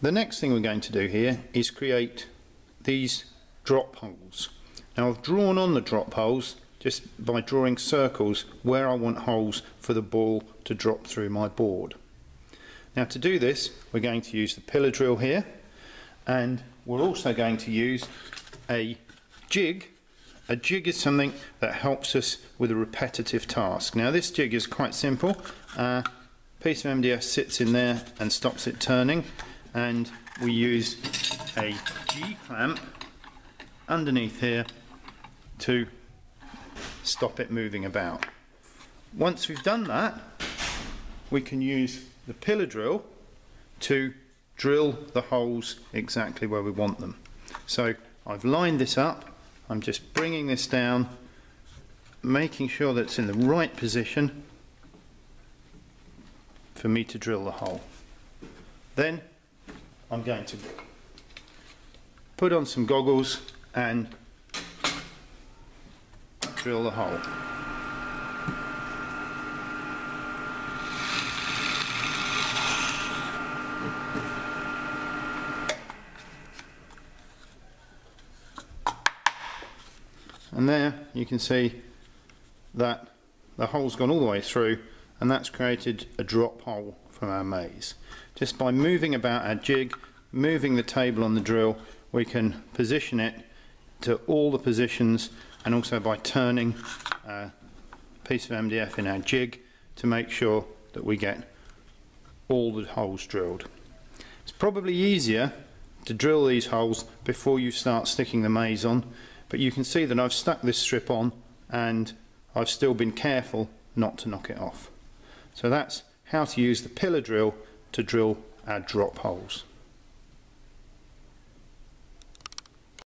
The next thing we're going to do here is create these drop holes. Now I've drawn on the drop holes just by drawing circles where I want holes for the ball to drop through my board. Now to do this we're going to use the pillar drill here and we're also going to use a jig. A jig is something that helps us with a repetitive task. Now this jig is quite simple. A piece of MDF sits in there and stops it turning and we use a G-clamp underneath here to stop it moving about. Once we've done that, we can use the pillar drill to drill the holes exactly where we want them. So I've lined this up, I'm just bringing this down, making sure that it's in the right position for me to drill the hole. Then I'm going to put on some goggles and drill the hole. And there you can see that the hole's gone all the way through and that's created a drop hole from our maze. Just by moving about our jig, moving the table on the drill, we can position it to all the positions and also by turning a piece of MDF in our jig to make sure that we get all the holes drilled. It's probably easier to drill these holes before you start sticking the maze on but you can see that I've stuck this strip on and I've still been careful not to knock it off. So that's how to use the pillar drill to drill our drop holes.